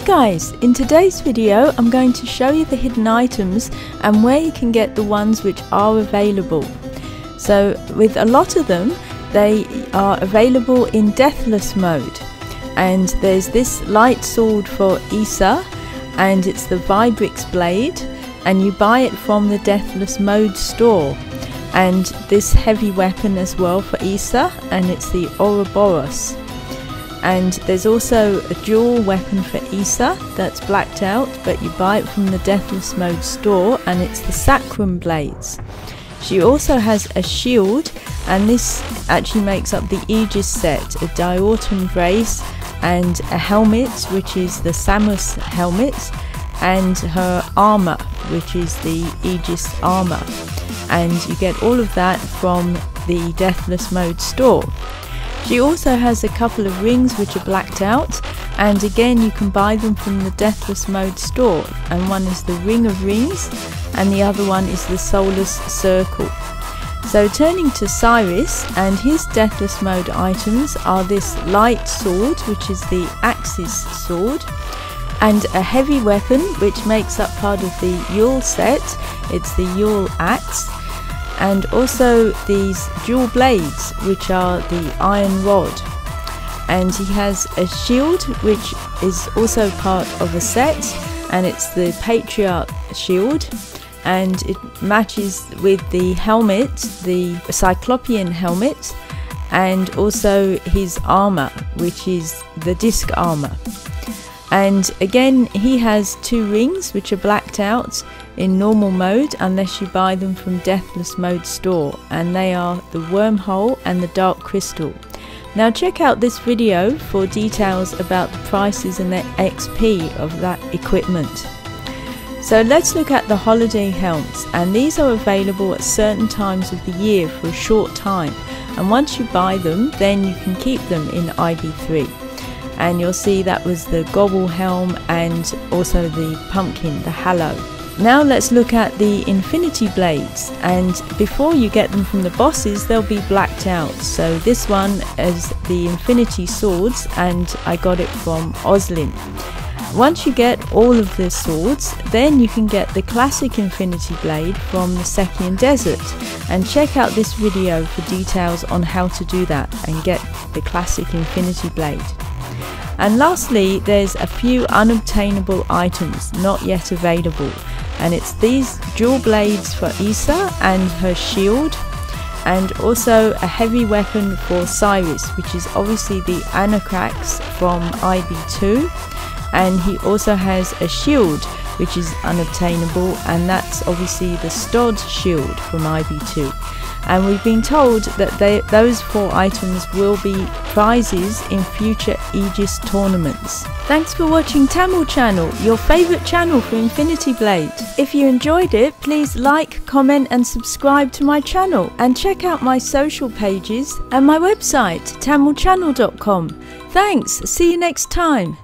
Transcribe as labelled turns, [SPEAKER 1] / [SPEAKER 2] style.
[SPEAKER 1] Hi guys, in today's video I'm going to show you the hidden items and where you can get the ones which are available. So with a lot of them they are available in deathless mode. And there's this light sword for Isa and it's the Vibrix blade and you buy it from the deathless mode store. And this heavy weapon as well for Isa and it's the Ouroboros and there's also a dual weapon for Isa that's blacked out but you buy it from the Deathless Mode store and it's the Sacrum Blades. She also has a shield and this actually makes up the Aegis set, a Diorton brace and a helmet which is the Samus helmet and her armour which is the Aegis armour and you get all of that from the Deathless Mode store. She also has a couple of rings which are blacked out and again you can buy them from the Deathless Mode store and one is the Ring of Rings and the other one is the Soulless Circle. So turning to Cyrus and his Deathless Mode items are this light sword which is the Axis sword and a heavy weapon which makes up part of the Yhurle set, it's the Yhurle axe and also these dual blades which are the iron rod. And he has a shield which is also part of a set and it's the patriarch shield. And it matches with the helmet the cyclopian helmet and also his armor which is the disc armor. And again he has two rings which are blacked out in normal mode unless you buy them from Deathless Mode store and they are the Wormhole and the Dark Crystal. Now check out this video for details about the prices and the XP of that equipment. So let's look at the holiday helms and these are available at certain times of the year for a short time and once you buy them then you can keep them in IB3 and you'll see that was the gobble helm and also the pumpkin, the hallow. Now let's look at the infinity blades and before you get them from the bosses they'll be blacked out. So this one is the infinity swords and I got it from Oslin. Once you get all of the swords, then you can get the classic Infinity Blade from the Sekian Desert and check out this video for details on how to do that and get the classic Infinity Blade. And lastly, there's a few unobtainable items not yet available, and it's these dual blades for Isa and her shield, and also a heavy weapon for Cyrus, which is obviously the Anachrax from IB2, and he also has a shield which is unobtainable, and that's obviously the Stod shield from IB2 and we've been told that they, those four items will be prizes in future Aegis tournaments. Thanks for watching TamL Channel, your favourite channel for Infinity Blade. If you enjoyed it, please like, comment and subscribe to my channel and check out my social pages and my website tamlchannel.com. Thanks, see you next time.